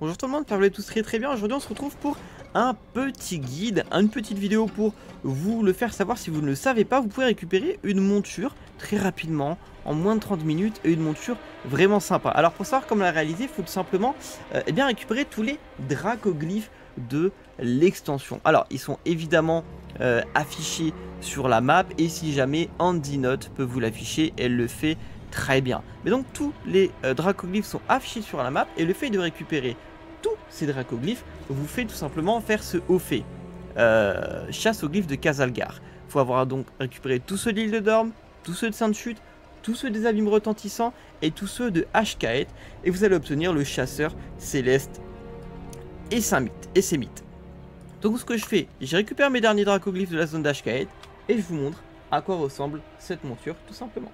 monde, j'espère vous allez tous très très bien. Aujourd'hui on se retrouve pour un petit guide, une petite vidéo pour vous le faire savoir si vous ne le savez pas. Vous pouvez récupérer une monture très rapidement, en moins de 30 minutes, et une monture vraiment sympa. Alors pour savoir comment la réaliser, il faut tout simplement euh, eh bien, récupérer tous les dracoglyphes de l'extension. Alors ils sont évidemment euh, affichés sur la map et si jamais Andy Note peut vous l'afficher, elle le fait très bien. Mais donc tous les euh, dracoglyphes sont affichés sur la map et le fait de récupérer dracoglyphes vous fait tout simplement faire ce haut fait. Euh, chasse aux glyphes de Casalgar. Faut avoir donc récupéré tous ceux de l'île de Dorme, tous ceux de Sainte-Chute, tous ceux des abîmes retentissants et tous ceux de Ashkaet et vous allez obtenir le chasseur céleste et et Sémite. Donc ce que je fais, je récupère mes derniers dracoglyphes de la zone d'Ashkaet et je vous montre à quoi ressemble cette monture tout simplement.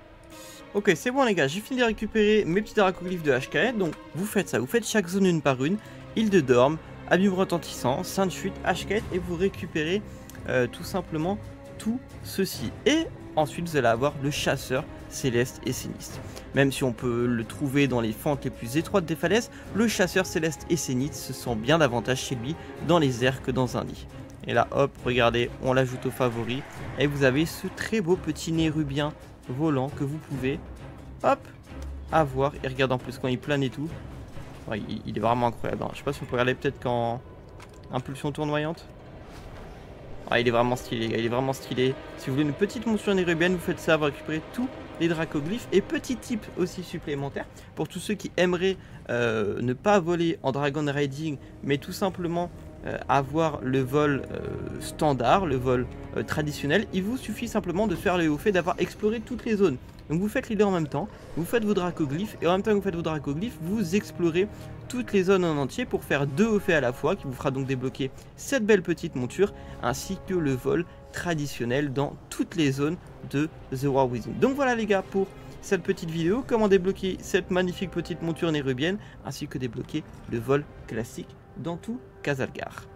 Ok, c'est bon les gars, j'ai fini de récupérer mes petits dracoglyphes de HKN, donc vous faites ça, vous faites chaque zone une par une, île de Dorme, abîme retentissant, Sainte Chute, HKN, et vous récupérez euh, tout simplement tout ceci. Et ensuite vous allez avoir le chasseur céleste et sinistre. Même si on peut le trouver dans les fentes les plus étroites des falaises, le chasseur céleste et sinistre se sent bien davantage chez lui dans les airs que dans un lit. Et là hop, regardez, on l'ajoute au favori, et vous avez ce très beau petit nérubien volant que vous pouvez, hop, avoir. Et regarde en plus quand il plane et tout. Il, est vraiment incroyable. Hein. Je sais pas si on peut regarder peut-être qu'en impulsion tournoyante. Ah, il est vraiment stylé, Il est vraiment stylé. Si vous voulez une petite monture nérubienne, vous faites ça, vous récupérez tous les dracoglyphes. Et petit tip aussi supplémentaire, pour tous ceux qui aimeraient euh, ne pas voler en Dragon Riding, mais tout simplement avoir le vol euh, standard, le vol euh, traditionnel, il vous suffit simplement de faire le haut fait d'avoir exploré toutes les zones. Donc vous faites les deux en même temps, vous faites vos dracoglyphes et en même temps que vous faites vos dracoglyphes, vous explorez toutes les zones en entier pour faire deux hauts faits à la fois qui vous fera donc débloquer cette belle petite monture ainsi que le vol traditionnel dans toutes les zones de The War Within. Donc voilà les gars pour cette petite vidéo, comment débloquer cette magnifique petite monture nérubienne ainsi que débloquer le vol classique dans tout Casalgar.